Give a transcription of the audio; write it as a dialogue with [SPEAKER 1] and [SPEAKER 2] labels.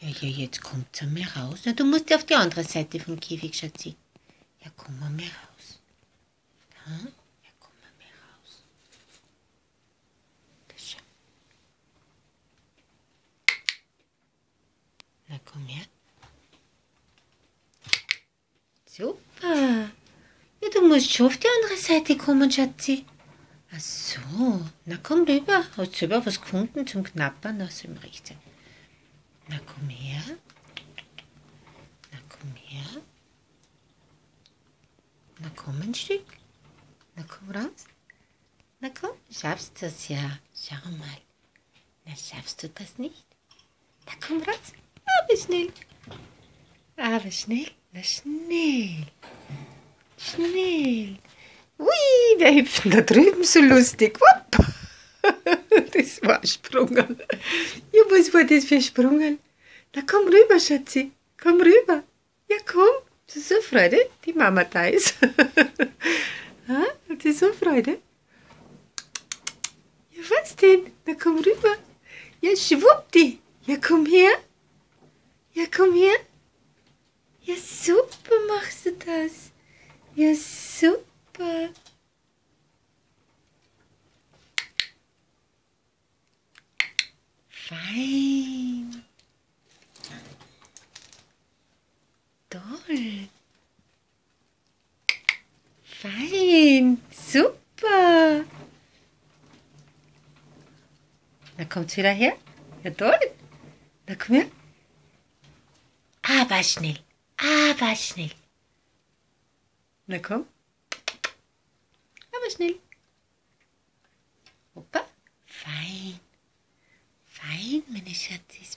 [SPEAKER 1] Ja, ja, jetzt kommt sie mal raus. Na, du musst auf die andere Seite vom Käfig, Schatzi. Ja, komm mal raus. Ja, ja komm mal raus. Da schau. Na, komm her. Super. Ja, du musst schon auf die andere Seite kommen, Schatzi. Ach so. Na, komm rüber. Hast du selber was gefunden zum Knappern? Das im Recht sein. Na, komm her. Na, komm her. Na, komm ein Stück. Na, komm raus. Na, komm. Schaffst du das ja. Schau mal. Na, schaffst du das nicht? Na, komm raus. Aber schnell. Aber schnell. Na, schnell. Schnell. Ui, wer hüpft denn da drüben so lustig? Wupp. Das war ein Sprungel. Ja, was war das für ein Sprungel? Na, komm rüber, Schatzi. Komm rüber. Ja, komm. Das ist so Freude, die Mama da ist. ha? Hat sie so Freude? Ja, was denn? Na, komm rüber. Ja, schwuppdi. Ja, komm her. Ja, komm her. Ja, super machst du das. Ja, super. Fein. Toll. Fein. Super. Na, kommt's wieder her? Ja, toll. Na, komm her. Aber schnell. Aber schnell. Na komm. Aber schnell. Hoppa. Fein. Fein, meine Schatzis.